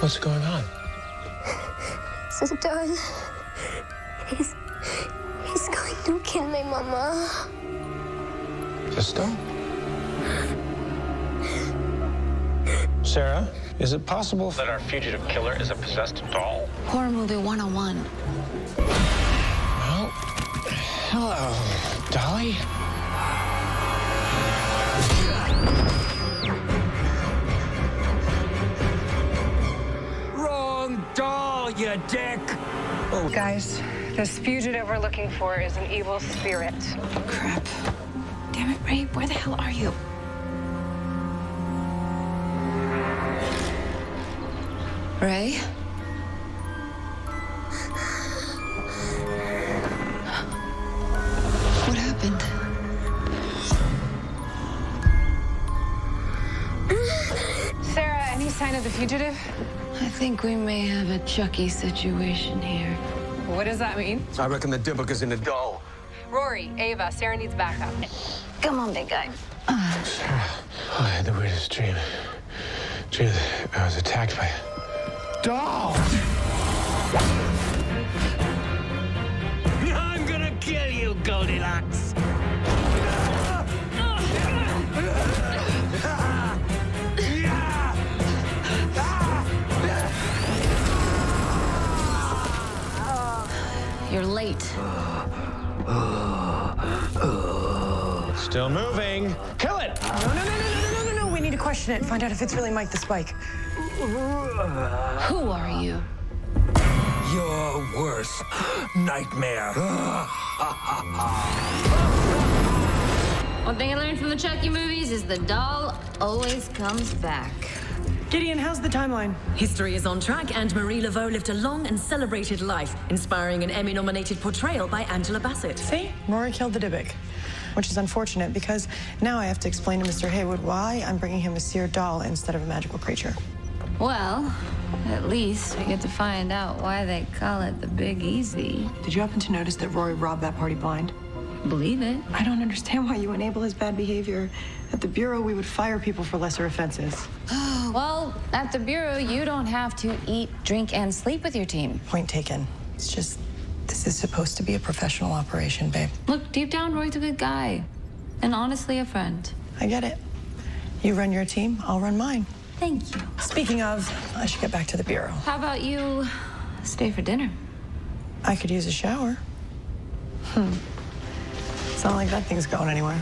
What's going on? Sultan. He's. He's going to kill my mama. Just don't. Sara, is it possible that our fugitive killer is a possessed doll? Horror movie 101. Well, hello, Dolly. Wrong doll, you dick! Oh. Guys, this fugitive we're looking for is an evil spirit. Crap. Damn it, Ray. Where the hell are you? Ray? What happened? Sara, any sign of the fugitive? I think we may have a Chucky situation here. What does that mean? I reckon the Dybbuk is in the doll. Rory, Ava, Sara needs backup. Come on, big guy. Sara, I had the weirdest dream. Dream that I was attacked by a doll. I'm gonna kill you, Goldilocks! You're late. Still moving. Kill it! No, no, no, no, no, question it. Find out if it's really Mike the Spike. Who are you? Your worst nightmare. One thing I learned from the Chucky movies is the doll always comes back. Gideon, how's the timeline? History is on track, and Marie Laveau lived a long and celebrated life, inspiring an Emmy nominated portrayal by Angela Bassett. See? Rory killed the Dybbuk. Which is unfortunate because now I have to explain to Mr. Heywood why I'm bringing him a seared doll instead of a magical creature. Well, at least we get to find out why they call it the Big Easy. Did you happen to notice that Rory robbed that party blind? Believe it. I don't understand why you enable his bad behavior. At the Bureau, we would fire people for lesser offenses. Well, at the Bureau, you don't have to eat, drink, and sleep with your team. Point taken. It's just, this is supposed to be a professional operation, babe. Look, deep down, Roy's a good guy. And honestly, a friend. I get it. You run your team, I'll run mine. Thank you. Speaking of, I should get back to the Bureau. How about you stay for dinner? I could use a shower. Hmm. It's not like that thing's going anywhere.